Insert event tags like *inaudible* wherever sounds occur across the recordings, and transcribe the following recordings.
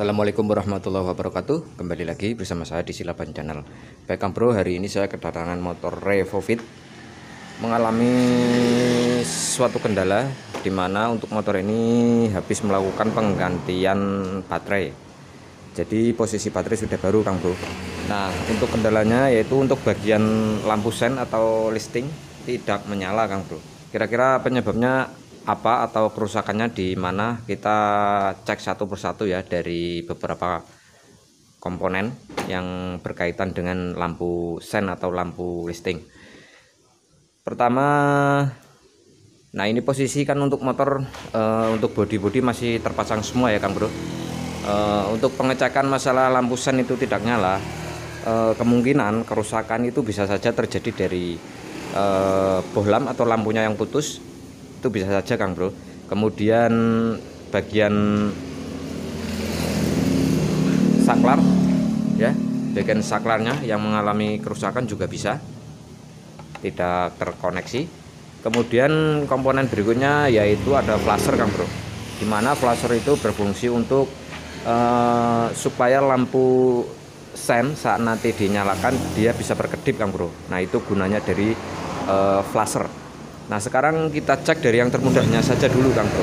Assalamualaikum warahmatullahi wabarakatuh. Kembali lagi bersama saya di Silaban Channel. Baik Bro, hari ini saya kedatangan motor Revovit Mengalami suatu kendala Di mana untuk motor ini habis melakukan penggantian baterai. Jadi posisi baterai sudah baru Kang Bro. Nah untuk kendalanya yaitu untuk bagian lampu sen atau listing Tidak menyala Kang Bro. Kira-kira penyebabnya apa atau kerusakannya di mana kita cek satu persatu ya dari beberapa komponen yang berkaitan dengan lampu sen atau lampu listing. Pertama nah ini posisi kan untuk motor e, untuk body-body masih terpasang semua ya Kang Bro. E, untuk pengecekan masalah lampu sen itu tidak nyala. E, kemungkinan kerusakan itu bisa saja terjadi dari bohlam atau lampunya yang putus itu bisa saja Kang Bro. Kemudian bagian saklar ya. Bagian saklarnya yang mengalami kerusakan juga bisa. Tidak terkoneksi. Kemudian komponen berikutnya yaitu ada flasher Kang Bro. Di mana flasher itu berfungsi untuk uh, supaya lampu sen saat nanti dinyalakan dia bisa berkedip Kang Bro. Nah itu gunanya dari uh, flasher Nah sekarang kita cek dari yang termudahnya saja dulu Kang Bro.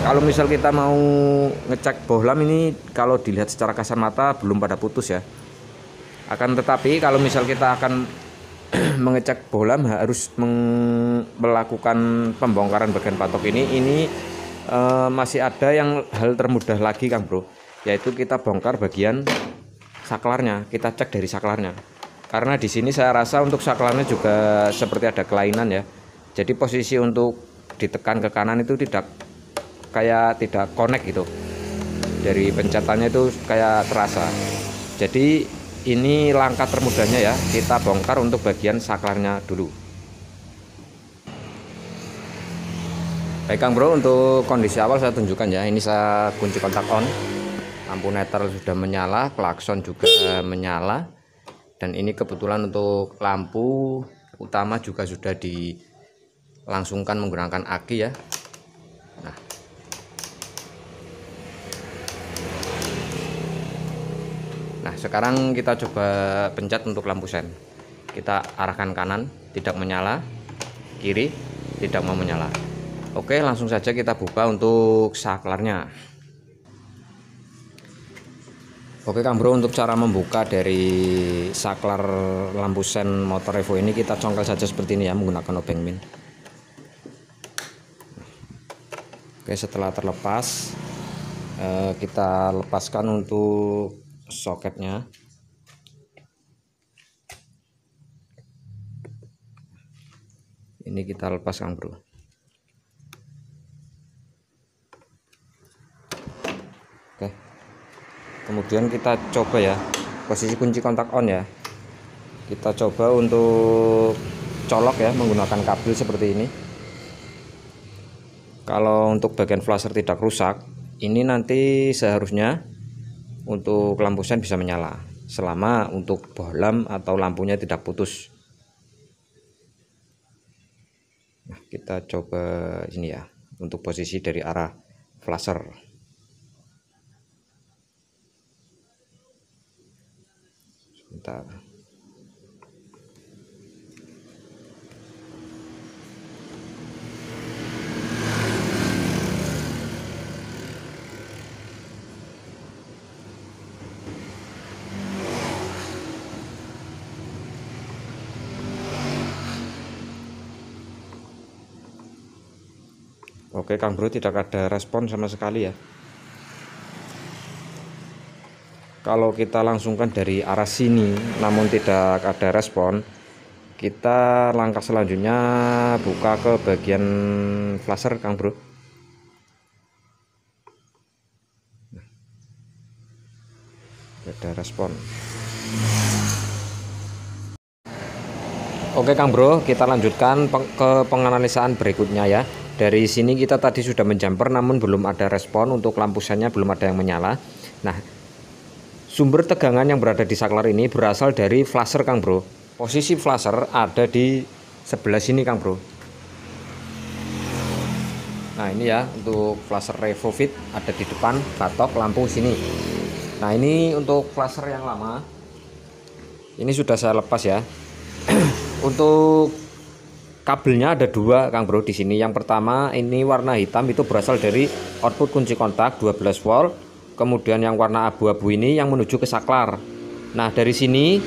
Kalau misal kita mau ngecek bohlam ini kalau dilihat secara kasar mata belum pada putus ya. Akan tetapi kalau misal kita akan *clears throat* mengecek bohlam harus melakukan pembongkaran bagian patok ini. Ini e, masih ada yang hal termudah lagi Kang Bro. Yaitu kita bongkar bagian saklarnya. Kita cek dari saklarnya. Karena di sini saya rasa untuk saklarnya juga seperti ada kelainan ya jadi posisi untuk ditekan ke kanan itu tidak kayak tidak connect gitu. Dari pencetannya itu kayak terasa. Jadi ini langkah termudahnya ya kita bongkar untuk bagian saklarnya dulu. Baik Kang Bro untuk kondisi awal saya tunjukkan ya. Ini saya kunci kontak on. Lampu netral sudah menyala klakson juga menyala. Dan ini kebetulan untuk lampu utama juga sudah di langsungkan menggunakan aki ya. Nah. Nah sekarang kita coba pencet untuk lampu sen. Kita arahkan kanan tidak menyala. Kiri tidak mau menyala. Oke langsung saja kita buka untuk saklarnya Oke Kang Bro untuk cara membuka dari saklar lampu sen motor Evo ini kita congkel saja seperti ini ya menggunakan obeng min Setelah terlepas eh, kita lepaskan untuk soketnya. Ini kita lepaskan bro. Oke. Kemudian kita coba ya posisi kunci kontak on ya. Kita coba untuk colok ya menggunakan kabel seperti ini kalau untuk bagian flasher tidak rusak ini nanti seharusnya untuk lampu sen bisa menyala selama untuk bohlam atau lampunya tidak putus. Nah kita coba ini ya untuk posisi dari arah flasher sebentar Oke Kang Bro tidak ada respon sama sekali ya? Kalau kita langsungkan dari arah sini namun tidak ada respon Kita langkah selanjutnya buka ke bagian flasher Kang Bro. Ada respon. Oke Kang Bro kita lanjutkan ke penganalisaan berikutnya ya dari sini kita tadi sudah menjumper namun belum ada respon. Untuk lampu sennya belum ada yang menyala. Nah sumber tegangan yang berada di saklar ini berasal dari flasher Kang Bro. Posisi flasher ada di sebelah sini Kang Bro. Nah ini ya untuk flasher Revovit ada di depan batok lampu sini. Nah ini untuk flasher yang lama. Ini sudah saya lepas ya. *clears throat* Untuk kabelnya ada dua Kang Bro di sini. Yang pertama ini warna hitam itu berasal dari output kunci kontak 12 volt. Kemudian yang warna abu-abu ini yang menuju ke saklar. Nah dari sini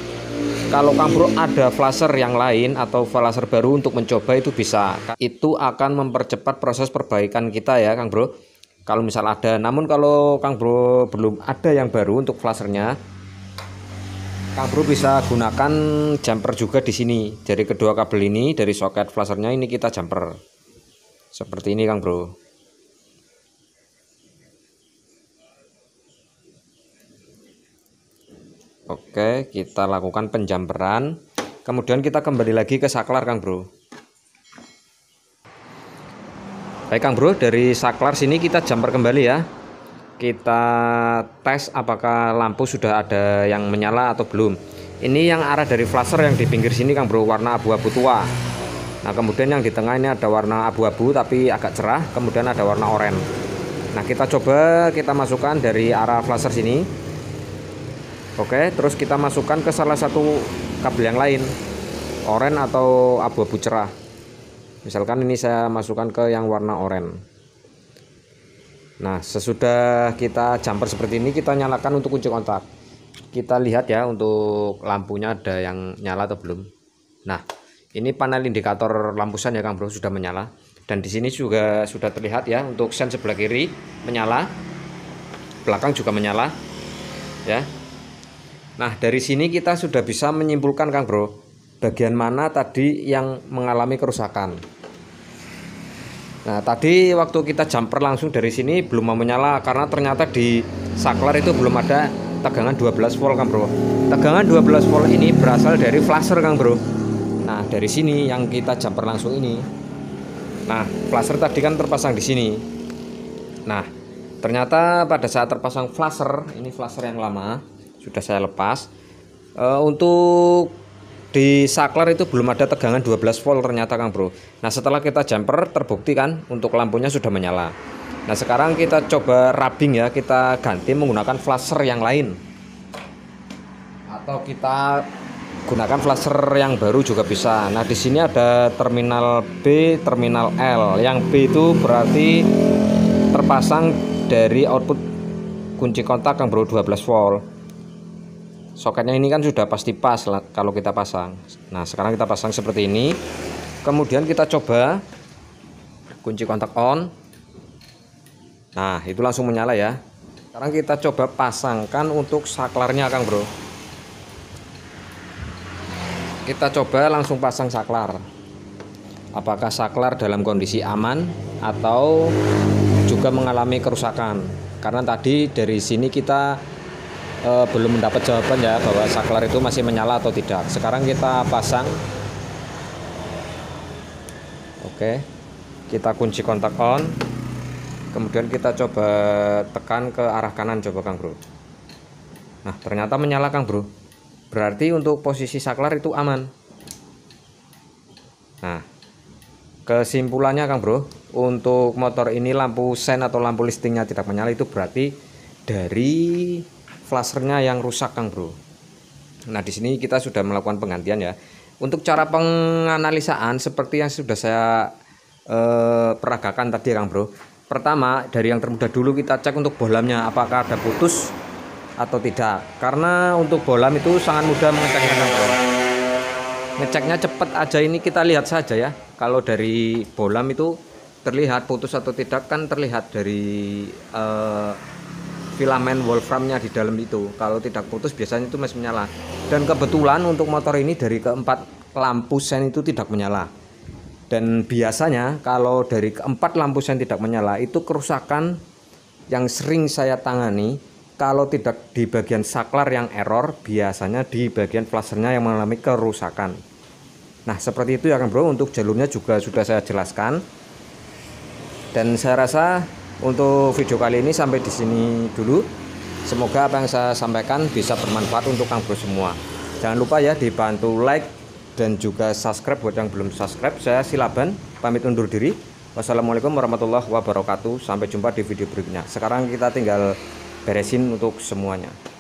kalau Kang Bro ada flasher yang lain atau flasher baru untuk mencoba itu bisa. Itu akan mempercepat proses perbaikan kita ya Kang Bro. Kalau misal ada namun kalau Kang Bro belum ada yang baru untuk flashernya Kang Bro bisa gunakan jumper juga di sini. Dari kedua kabel ini, dari soket flashernya ini kita jumper. Seperti ini Kang Bro. Oke, kita lakukan penjamperan. Kemudian kita kembali lagi ke saklar Kang Bro. Baik Kang Bro, dari saklar sini kita jumper kembali ya kita tes apakah lampu sudah ada yang menyala atau belum. Ini yang arah dari flasher yang di pinggir sini Kang Bro warna abu-abu tua. Nah kemudian yang di tengah ini ada warna abu-abu tapi agak cerah kemudian ada warna oranye. Nah kita coba kita masukkan dari arah flasher sini. Oke terus kita masukkan ke salah satu kabel yang lain oranye atau abu-abu cerah. Misalkan ini saya masukkan ke yang warna oranye Nah, sesudah kita jumper seperti ini, kita nyalakan untuk kunci kontak. Kita lihat ya untuk lampunya ada yang nyala atau belum. Nah, ini panel indikator lampu sen ya Kang Bro sudah menyala. Dan di sini juga sudah terlihat ya untuk sen sebelah kiri menyala. Belakang juga menyala. Ya. Nah, dari sini kita sudah bisa menyimpulkan Kang Bro, bagian mana tadi yang mengalami kerusakan. Nah tadi waktu kita jumper langsung dari sini belum mau menyala karena ternyata di saklar itu belum ada tegangan 12 volt kan bro. Tegangan 12 volt ini berasal dari flasher kan bro. Nah dari sini yang kita jumper langsung ini. Nah flasher tadi kan terpasang di sini. Nah ternyata pada saat terpasang flasher Ini flasher yang lama Sudah saya lepas. Uh, Untuk di saklar itu belum ada tegangan 12 volt ternyata Kang Bro. Nah setelah kita jumper terbukti kan untuk lampunya sudah menyala. Nah sekarang kita coba rubbing ya kita ganti menggunakan flasher yang lain. Atau kita gunakan flasher yang baru juga bisa. Nah di sini ada terminal B terminal L. Yang B itu berarti terpasang dari output kunci kontak Kang Bro 12 volt soketnya ini kan sudah pasti pas lah kalau kita pasang. Nah sekarang kita pasang seperti ini. Kemudian kita coba kunci kontak on. Nah itu langsung menyala ya. Sekarang kita coba pasangkan untuk saklarnya Kang bro. Kita coba langsung pasang saklar. Apakah saklar dalam kondisi aman atau juga mengalami kerusakan? Karena tadi dari sini kita uh, belum mendapat jawaban ya bahwa saklar itu masih menyala atau tidak. Sekarang kita pasang. Oke. Kita kunci kontak on. Kemudian kita coba tekan ke arah kanan coba Kang Bro. Nah, ternyata menyala Kang Bro. Berarti untuk posisi saklar itu aman. Nah, kesimpulannya Kang Bro, untuk motor ini lampu sen atau lampu listingnya tidak menyala itu berarti dari flashernya yang rusak Kang Bro. Nah, di sini kita sudah melakukan penggantian ya. Untuk cara penganalisaan seperti yang sudah saya eh, peragakan tadi Kang Bro. Pertama, dari yang termudah dulu kita cek untuk bolamnya apakah ada putus atau tidak. Karena untuk bolam itu sangat mudah mengeceknya Kang Bro. Ngeceknya cepat aja ini kita lihat saja ya. Kalau dari bolam itu terlihat putus atau tidak kan terlihat dari eh, filamen wolframnya di dalam itu. Kalau tidak putus biasanya itu masih menyala. Dan kebetulan untuk motor ini dari keempat lampu sen itu tidak menyala. Dan biasanya kalau dari keempat lampu sen tidak menyala itu kerusakan yang sering saya tangani kalau tidak di bagian saklar yang error biasanya di bagian flashernya yang mengalami kerusakan. Nah seperti itu ya kan bro. Untuk jalurnya juga sudah saya jelaskan. Dan saya rasa untuk video kali ini sampai di sini dulu. Semoga apa yang saya sampaikan bisa bermanfaat untuk Kang Bro semua. Jangan lupa ya dibantu like dan juga subscribe buat yang belum subscribe. Saya Silaban pamit undur diri. Wassalamualaikum warahmatullahi wabarakatuh. Sampai jumpa di video berikutnya. Sekarang kita tinggal beresin untuk semuanya